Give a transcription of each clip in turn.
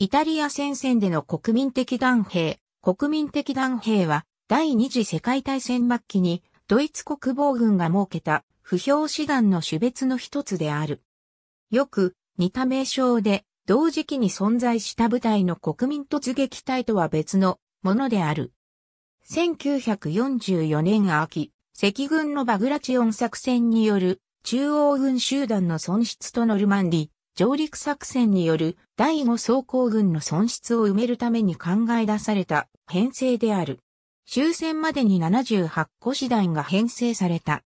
イタリア戦線での国民的団兵、国民的団兵は第二次世界大戦末期にドイツ国防軍が設けた不評師団の種別の一つである。よく似た名称で同時期に存在した部隊の国民突撃隊とは別のものである。1944年秋、赤軍のバグラチオン作戦による中央軍集団の損失とノルマンディ、上陸作戦による第五装甲軍の損失を埋めるために考え出された編成である。終戦までに78個師団が編成された。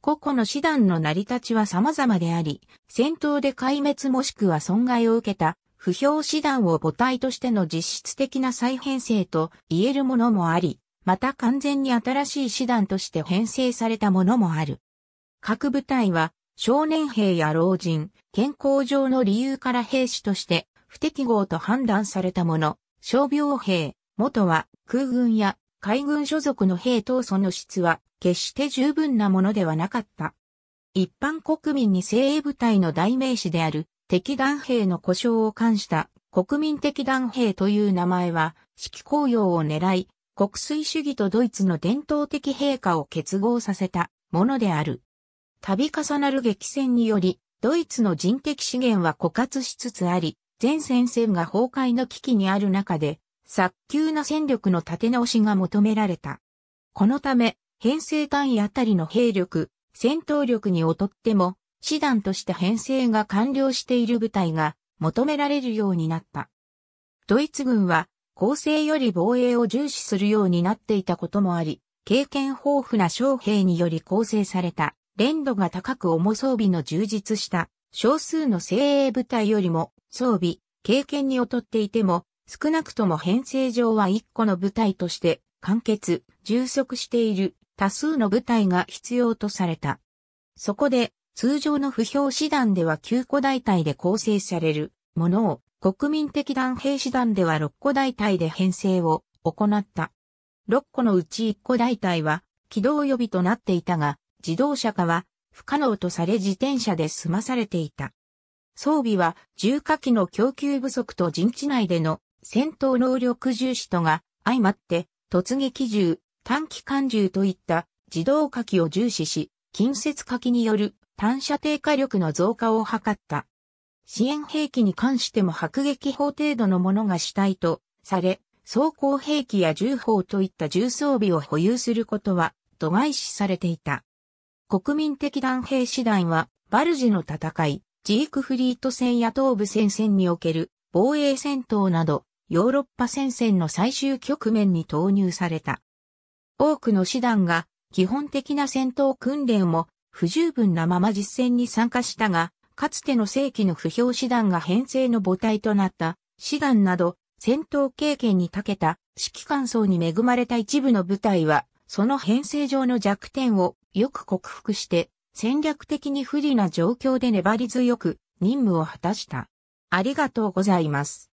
個々の師団の成り立ちは様々であり、戦闘で壊滅もしくは損害を受けた不評師団を母体としての実質的な再編成と言えるものもあり、また完全に新しい師団として編成されたものもある。各部隊は少年兵や老人、健康上の理由から兵士として不適合と判断されたもの、傷病兵、元は空軍や海軍所属の兵等その質は決して十分なものではなかった。一般国民に精鋭部隊の代名詞である敵団兵の故障を冠した国民的団兵という名前は指揮公用を狙い、国粋主義とドイツの伝統的陛下を結合させたものである。度重なる激戦により、ドイツの人的資源は枯渇しつつあり、全戦線が崩壊の危機にある中で、早急な戦力の立て直しが求められた。このため、編成単位あたりの兵力、戦闘力に劣っても、師団として編成が完了している部隊が求められるようになった。ドイツ軍は、攻勢より防衛を重視するようになっていたこともあり、経験豊富な将兵により構成された連度が高く重装備の充実した少数の精鋭部隊よりも装備、経験に劣っていても少なくとも編成上は一個の部隊として完結、充足している多数の部隊が必要とされた。そこで通常の不評師団では9個大隊で構成されるものを国民的団兵師団では6個大隊で編成を行った。6個のうち1個大隊は機動予備となっていたが、自動車化は不可能とされ自転車で済まされていた。装備は重火器の供給不足と陣地内での戦闘能力重視とが相まって突撃銃、短期間銃といった自動火器を重視し、近接火器による単射程火力の増加を図った。支援兵器に関しても迫撃砲程度のものが主体とされ、装甲兵器や銃砲といった重装備を保有することは度外視されていた。国民的団兵士団は、バルジの戦い、ジークフリート戦や東部戦線における防衛戦闘など、ヨーロッパ戦線の最終局面に投入された。多くの師団が基本的な戦闘訓練も不十分なまま実戦に参加したが、かつての正規の不評師団が編成の母体となった師団など戦闘経験に長けた指揮官層に恵まれた一部の部隊はその編成上の弱点をよく克服して戦略的に不利な状況で粘り強く任務を果たした。ありがとうございます。